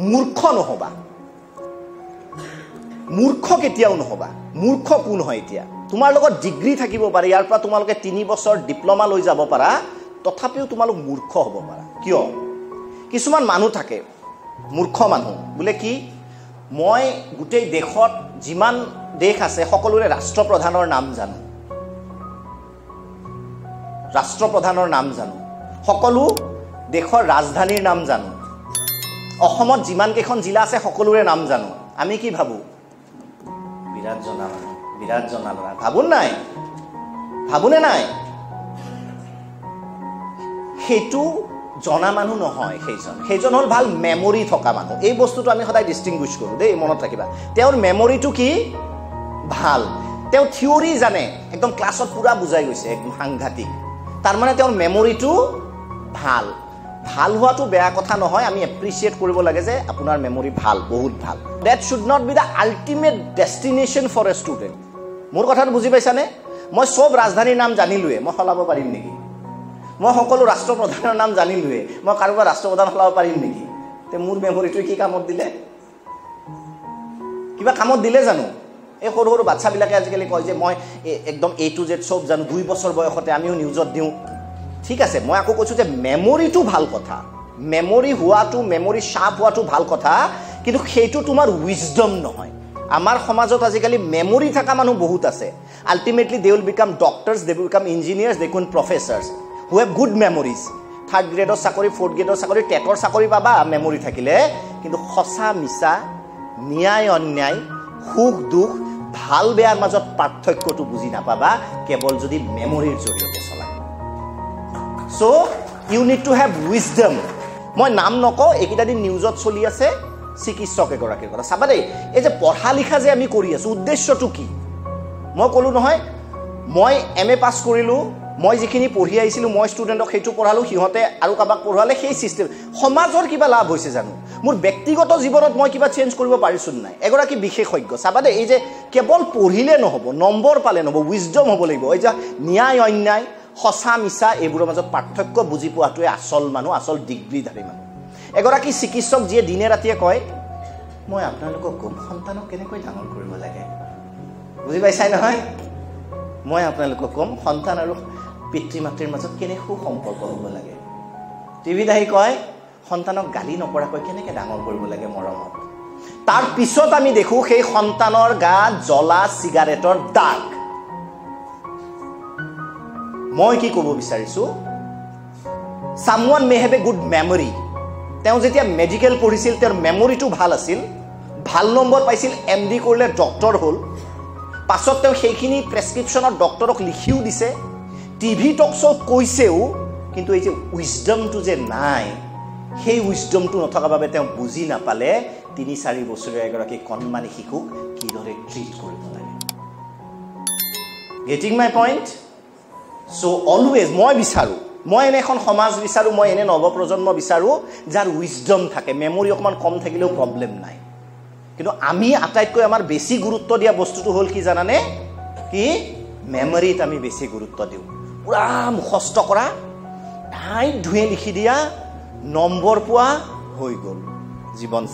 মূৰ্খ নহ'বা। মূৰ্খ কেতিয়াও নহ'বা। মূৰ্খ কোন হয় এতিয়া? তোমাৰ লগত ডিগ্ৰী থাকিব পাৰে ইয়াৰ পৰা তোমালোকে তিনি বছৰ ডিপ্ল'মা লৈ যাব পাৰা তথাপিও তোমালোক মূৰ্খ হ'ব পাৰা। কিয়? কিছুমান মানুহ থাকে মূৰ্খ মানুহ বোলে কি? মই গোটেই দেশত যিমান দেশ আছে সকলোৰে ৰাষ্ট্ৰপ্ৰধানৰ নাম জানো। ৰাষ্ট্ৰপ্ৰধানৰ নাম জানো। সকলো দেশৰ ৰাজধানীৰ নাম জানো। অসমত যিমানকেইখন জিলা আছে সকলোৰে নাম জানো। আমি কি ভাবোঁ? বিৰাট জনা বিৰাট জনা ল'ৰা ভাবোঁ নাই? ভাবোনে নাই? সেইটো জনা মানুহ নহয় সেইজন। সেইজন হ'ল ভাল মেমৰি থকা মানুহ। এই বস্তুটো আমি সদায় ডিষ্টিংগুইছ কৰোঁ দেই মনত ৰাখিবা। তেওঁৰ মেমৰিটো কি? ভাল। তেওঁ থিয়ৰী জানে। একদম ক্লাছত পূৰা বুজাই গৈছে একদম সাংঘাতিক। তাৰমানে তেওঁৰ মেমৰিটো ভাল। ভাল হোৱাটো বেয়া কথা নহয় আমি এপ্ৰিচিয়েট কৰিব লাগে যে আপোনাৰ মেমৰি ভাল বহুত ভাল। That should not be the ultimate destination for a student মোৰ কথাটো বুজি পাইছানে? মই চব ৰাজধানীৰ নাম জানিলোৱে মই সলাব পাৰিম নেকি? মই সকলো ৰাষ্ট্ৰপ্ৰধানৰ নাম জানিলোৱে মই কাৰোবাৰ ৰাষ্ট্ৰপ্ৰধান সলাব পাৰিম নেকি? তে মোৰ মেমৰিটোৱে কি কামত দিলে? কিবা কামত দিলে জানো? এই সৰু সৰু বাচ্ছাবিলাকে আজিকালি কয় যে মই একদম এ টু জেড চব জানো দুই বছৰ বয়সতে আমিও নিউজত দিওঁ। ঠিক আছে মই আকৌ কৈছোঁ যে মেমৰিটো ভাল কথা। মেমৰি হোৱাটো মেমৰি শ্বাৰ্প হোৱাটো ভাল কথা কিন্তু সেইটো তোমাৰ উইজডম নহয়। আমাৰ সমাজত আজিকালি মেমৰি থকা মানুহ বহুত আছে। Ultimately they will become doctors they will become engineers they can professors who have good memories third গ্ৰেডৰ চাকৰি ফ'ৰ্থ গ্ৰেডৰ চাকৰি টেটৰ চাকৰি পাবা মেমৰি থাকিলে। কিন্তু সঁচা মিছা ন্যায় অন্যায় সুখ দুখ ভাল বেয়াৰ মাজত পাৰ্থক্যটো বুজি নাপাবা কেৱল যদি মেমৰিৰ জৰিয়তে চলা। So' you need to have wisdom মই নাম নকওঁ এইকেইটা দিন নিউজত চলি আছে চিকিৎসক এগৰাকীৰ কথা। চাবা দেই এই যে পঢ়া লিখা যে আমি কৰি আছোঁ উদ্দেশ্যটো কি? মই ক'লোঁ নহয় মই এম এ পাছ কৰিলোঁ মই যিখিনি পঢ়ি আহিছিলোঁ মই ষ্টুডেণ্টক সেইটো পঢ়ালোঁ সিহঁতে আৰু কাৰোবাক পঢ়োৱালে সেই ছিষ্টেম সমাজৰ কিবা লাভ হৈছে জানো? মোৰ ব্যক্তিগত জীৱনত মই কিবা চেঞ্জ কৰিব পাৰিছোঁ নাই? এগৰাকী বিশেষজ্ঞ। চাবা দেই এই যে কেৱল পঢ়িলে নহ'ব নম্বৰ পালে নহ'ব উইজডম হ'ব লাগিব। এই যে ন্যায় অন্যায় সঁচা মিছা এইবোৰৰ মাজত পাৰ্থক্য বুজি পোৱাটোৱে আচল মানুহ আচল ডিগ্ৰীধাৰী মানুহ। এগৰাকী চিকিৎসক যিয়ে দিনে ৰাতিয়ে কয় মই আপোনালোকক ক'ম সন্তানক কেনেকৈ ডাঙৰ কৰিব লাগে? বুজি পাইছাই নহয়? মই আপোনালোকক ক'ম সন্তান আৰু পিতৃ মাতৃৰ মাজত কেনে সুসম্পৰ্ক হ'ব লাগে? টিভিত আহি কয় সন্তানক গালি নকৰাকৈ কেনেকৈ ডাঙৰ কৰিব লাগে মৰমত? তাৰ পিছত আমি দেখোঁ সেই সন্তানৰ গাত জ্বলা চিগাৰেটৰ দাগ। মই কি ক'ব বিচাৰিছোঁ? Someone may have a good memory তেওঁ যেতিয়া মেডিকেল পঢ়িছিল তেওঁৰ মেমৰিটো ভাল আছিল ভাল নম্বৰ পাইছিল এম ডি কৰিলে ডক্টৰ হ'ল। পাছত তেওঁ সেইখিনি প্ৰেছক্ৰিপশ্যনত ডক্টৰক লিখিও দিছে। টিভি টক শ্ব' কৈছেও কিন্তু এই যে উইজডমটো যে নাই সেই উইজডমটো নথকাৰ বাবে তেওঁ বুজি নাপালে তিনি চাৰি বছৰীয়া এগৰাকী কণমানি শিশুক কিদৰে ট্ৰিট কৰিব লাগে। Getting my point so' always মই বিচাৰোঁ। মই এনে এখন সমাজ বিচাৰোঁ মই এনে নৱপ্ৰজন্ম বিচাৰোঁ যাৰ উইজডম থাকে। মেমৰি অকণমান কম থাকিলেও প্ৰব্লেম নাই। কিন্তু আমি আটাইতকৈ আমাৰ বেছি গুৰুত্ব দিয়া বস্তুটো হ'ল কি জানানে? কি? মেমৰিত আমি বেছি গুৰুত্ব দিওঁ। পূৰা মুখস্থ কৰা ঠাইত ধুৱে লিখি দিয়া নম্বৰ পোৱা হৈ গ'ল জীৱন।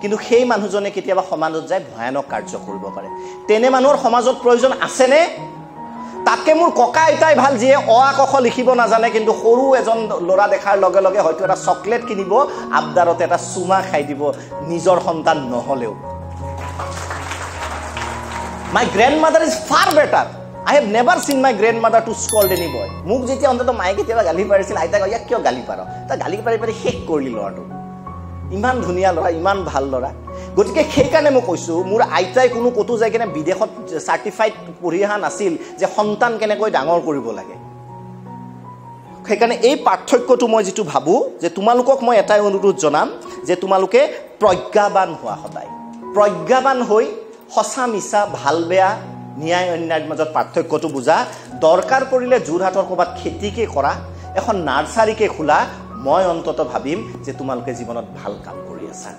কিন্তু সেই মানুহজনে কেতিয়াবা সমাজত যায় ভয়ানক কাৰ্য কৰিব পাৰে। তেনে মানুহৰ সমাজত প্ৰয়োজন আছেনে? তাতকৈ মোৰ ককা আইতাই ভাল যিয়ে অ আ ক খ লিখিব নাজানে কিন্তু সৰু এজন ল'ৰা দেখাৰ লগে লগে হয়তো এটা চকলেট কিনিব আবদাৰতে এটা চুমা খাই দিব নিজৰ সন্তান নহ'লেও। My grandmother is far better I have never seen my grandmother to scold any boy মোক যেতিয়া অন্ততঃ মায়ে কেতিয়াবা গালি পাৰিছিল আইতাক ইয়াক কিয় গালি পাৰ? তাক গালি পাৰি পাৰি শেষ কৰিলি ল'ৰাটো। ইমান ধুনীয়া ল'ৰা ইমান ভাল ল'ৰা। গতিকে সেইকাৰণে মই কৈছোঁ মোৰ আইতাই কোনো ক'তো যাই কিনে বিদেশত চাৰ্টিফাইড পঢ়ি অহা নাছিল যে সন্তান কেনেকৈ ডাঙৰ কৰিব লাগে। সেইকাৰণে এই পাৰ্থক্যটো মই যিটো ভাবোঁ যে তোমালোকক মই এটাই অনুৰোধ জনাম যে তোমালোকে প্ৰজ্ঞাবান হোৱা সদায়। প্ৰজ্ঞাবান হৈ সঁচা মিছা ভাল বেয়া ন্যায় অন্যায়ৰ মাজত পাৰ্থক্যটো বুজা। দৰকাৰ পৰিলে যোৰহাটৰ ক'ৰবাত খেতিকে কৰা এখন নাৰ্চাৰীকে খোলা। মই অন্ততঃ ভাবিম যে তোমালোকে জীৱনত ভাল কাম কৰি আছা।